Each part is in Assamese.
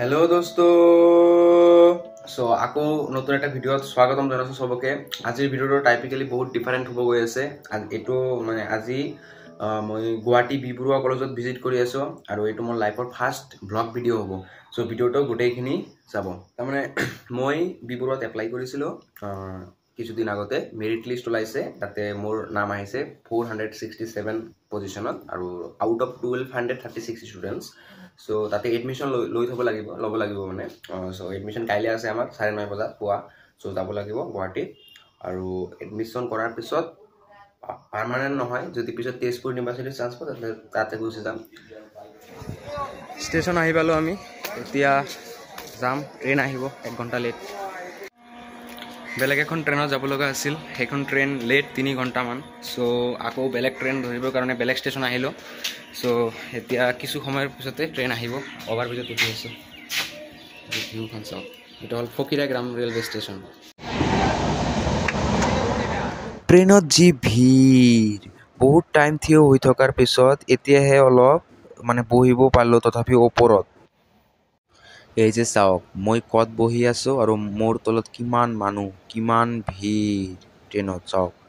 হেল্ল' দোস্ত চ' আকৌ নতুন এটা ভিডিঅ'ত স্বাগতম জনাইছোঁ চবকে আজিৰ ভিডিঅ'টো টাইপিকেলি বহুত ডিফাৰেণ্ট হ'ব গৈ আছে। এইটো মানে আজি মই গুৱাহাটী বি বৰুৱা কলেজত ভিজিট কৰি আছোঁ আৰু এইটো মোৰ লাইফৰ ফাৰ্ষ্ট ব্লগ ভিডিঅ' হ'ব। চ' ভিডিঅ'টো গোটেইখিনি চাব। তাৰমানে মই বি বৰুৱাত এপ্লাই কৰিছিলোঁ কিছুদিন আগতে মেৰিট লিষ্ট ওলাইছে তাতে মোৰ নাম আহিছে ফ'ৰ হাণ্ড্ৰেড ছিক্সটি ছেভেন পজিশ্যনত আৰু out of twelve hundred thirty six students so' তাতে এডমিশ্যন লৈ লৈ থ'ব লাগিব ল'ব লাগিব মানে। চ' এডমিশ্যন কাইলৈ আছে আমাৰ চাৰে নয় বজাত পুৱা। চ' যাব লাগিব গুৱাহাটীত। আৰু এডমিশ্যন কৰাৰ পিছত পাৰ্মানেণ্ট নহয় যদি পিছত তেজপুৰ ইউনিভাৰ্চিটিত চান্স পাওঁ তাতে তাতে গুচি যাম। ষ্টেচন আহি পালোঁ আমি। এতিয়া যাম ট্ৰেইন আহিব এক ঘণ্টা লেট বেলেগ এখন ট্ৰেইনত যাব লগা আছিল। সেইখন ট্ৰেইন লেট তিনি ঘণ্টামান। চ' আকৌ বেলেগ ট্ৰেইন ধৰিবৰ কাৰণে বেলেগ ষ্টেচন আহিলোঁ। চ' এতিয়া কিছু সময়ৰ পিছতে ট্ৰেইন আহিব। অভাৰ ব্ৰিজত উঠি আছোঁ ভিউখন চাওক এইটো হ'ল ফকিৰাগ্ৰাম ৰেলৱে ষ্টেচন ট্ৰেইনত যি ভিৰ বহুত টাইম থিয় হৈ থকাৰ পিছত এতিয়াহে অলপ মানে বহিব পাৰিলোঁ তথাপি ওপৰত। এই যে চাওক মই ক'ত বহি আছোঁ আৰু মোৰ তলত কিমান মানুহ কিমান ভিৰ। ট্ৰেইনত চাওক।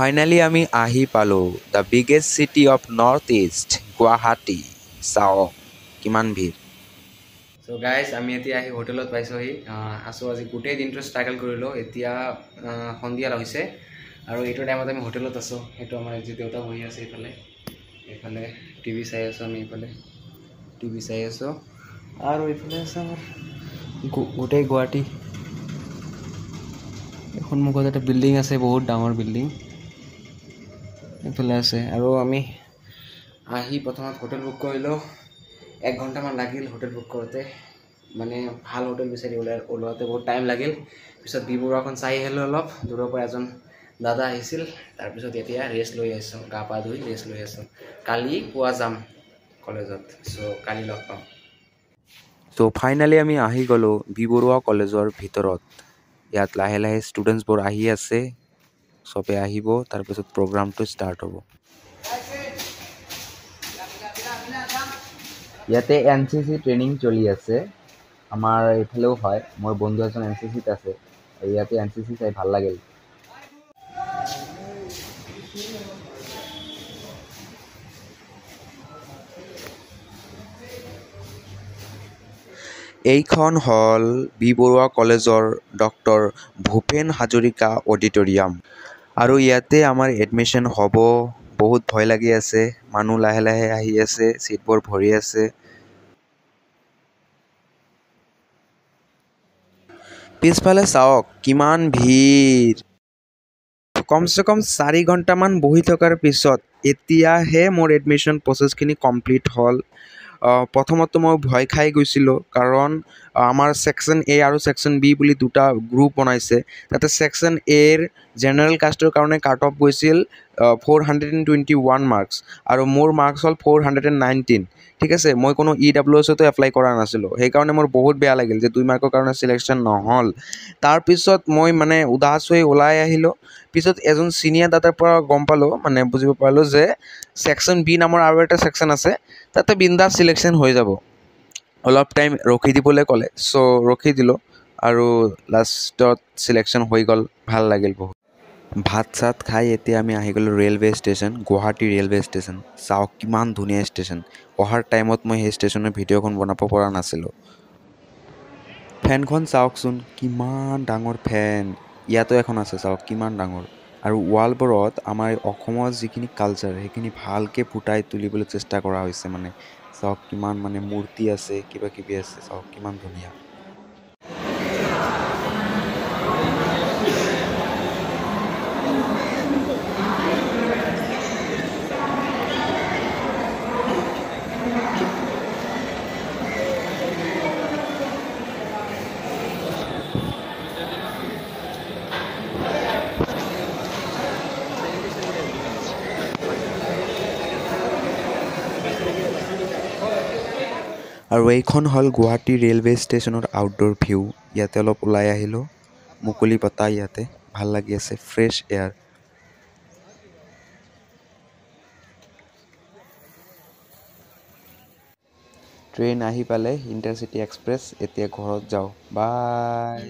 ফাইনেলি আমি আহি পালোঁ। The biggest city of north east Guwahati. চাওক কিমান ভিৰ। চ' গাইজ আমি এতিয়া আহি হোটেলত পাইছোঁহি। আছোঁ আজি গোটেই দিনটো ষ্ট্ৰাগল কৰিলোঁ। এতিয়া সন্ধিয়া হৈছে আৰু এইটো টাইমত আমি হোটেলত আছোঁ। সেইটো আমাৰ যি দেউতা বহি আছে এইফালে। এইফালে টিভি চাই আছোঁ আমি এইফালে। টিভি চাই আছোঁ। আৰু এইফালে আছে আমাৰ গোটেই গুৱাহাটী। সন্মুখত এটা বিল্ডিং আছে বহুত ডাঙৰ বিল্ডিং এইফালে আছে আৰু আমি আহি প্ৰথমত হোটেল বুক কৰিলোঁ। এক ঘণ্টামান লাগিল হোটেল বুক কৰোঁতে। মানে ভাল হোটেল বিচাৰি ওলাই ওলোৱাতে বহুত টাইম লাগিল। পিছত বি বৰুৱাখন চাই আহিলোঁ অলপ। দূৰৰ পৰা এজন দাদা আহিছিল। তাৰপিছত এতিয়া ৰেষ্ট লৈ আছোঁ। গা পা ধুই ৰেষ্ট লৈ আছোঁ। কালি পুৱা যাম কলেজত। চ' কালি লগ পাম। ত' ফাইনেলি আমি আহি গ'লোঁ বি বৰুৱা কলেজৰ ভিতৰত। ইয়াত লাহে লাহে ষ্টুডেণ্টছবোৰ আহি আছে। চবে আহিব তাৰপিছত প্ৰগ্ৰামটো ষ্টাৰ্ট হ'ব। ইয়াতে এন চি চি ট্ৰেইনিং চলি আছে। আমাৰ এইফালেও হয় মোৰ বন্ধু এজন এন চি চিত আছে। ইয়াতে এন চি চি চাই ভাল লাগিল। এইখন হ'ল বি বৰুৱা কলেজৰ ডক্টৰ ভূপেন হাজৰিকা অডিটৰিয়াম। আৰু ইয়াতে আমাৰ এডমিশ্যন হ'ব। বহুত ভয় লাগি আছে। মানুহ লাহে লাহে আহি আছে। ছিটবোৰ ভৰি আছে। পিছফালে চাওক কিমান ভিৰ। কমচে কম চাৰি ঘণ্টামান বহি থকাৰ পিছত এতিয়াহে মোৰ এডমিশ্যন প্ৰচেছখিনি কমপ্লিট হ'ল। প্ৰথমতে মই ভয় খাই গৈছিলোঁ। কাৰণ আমাৰ ছেকশ্যন এ আৰু ছেকশ্যন বি বুলি দুটা গ্ৰুপ বনাইছে। তাতে ছেকশ্যন এৰ জেনেৰেল কাষ্টৰ কাৰণে কাট অফ গৈছিল four hundred and twenty one marks আৰু মোৰ মাৰ্কছ হ'ল ফ'ৰ হাণ্ড্ৰেড এণ্ড নাইনটিন ঠিক আছে মই কোনো ই ডাব্লিউ এছতো এপ্লাই কৰা নাছিলোঁ। সেইকাৰণে মোৰ বহুত বেয়া লাগিল যে দুই মাৰ্কৰ কাৰণে চিলেকশ্যন নহ'ল। তাৰপিছত মই মানে উদাস হৈ ওলাই আহিলোঁ। পিছত এজন ছিনিয়ৰ দাদাৰ পৰা গম পালোঁ মানে বুজিব পাৰিলোঁ যে ছেকশ্যন বি নামৰ আৰু এটা ছেকশ্যন আছে তাতে বিন্দাছ চিলেকশ্যন হৈ যাব। অলপ টাইম ৰখি দিবলৈ ক'লে। চ' ৰখি দিলোঁ আৰু লাষ্টত চিলেকশ্যন হৈ গ'ল ভাল লাগিল বহুত। ভাত চাত খাই এতিয়া আমি আহি গ'লোঁ railway station Guwahati railway station চাওক কিমান ধুনীয়া ষ্টেচন অহাৰ টাইমত মই সেই ষ্টেচনৰ ভিডিঅ'খন বনাব পৰা নাছিলোঁ। ফেনখন চাওকচোন কিমান ডাঙৰ ফেন ইয়াতো এখন আছে চাওক কিমান ডাঙৰ। আৰু ৱালবোৰত আমাৰ অসমৰ যিখিনি কালচাৰ সেইখিনি ভালকৈ ফুটাই তুলিবলৈ চেষ্টা কৰা হৈছে মানে। চাওক কিমান মানে মূৰ্তি আছে কিবা কিবি আছে চাওক কিমান ধুনীয়া। আৰু এইখন হ'ল গুৱাহাটী ৰেলৱে ষ্টেচনৰ আউটড'ৰ ভিউ ইয়াতে অলপ ওলাই আহিলোঁ। মুকলি বতাহ ইয়াতে। ভাল লাগি আছে। ফ্ৰেছ এয়াৰ ট্ৰেইন আহি পালে ইণ্টাৰচিটি এক্সপ্ৰেছ এতিয়া ঘৰত যাওঁ। বাই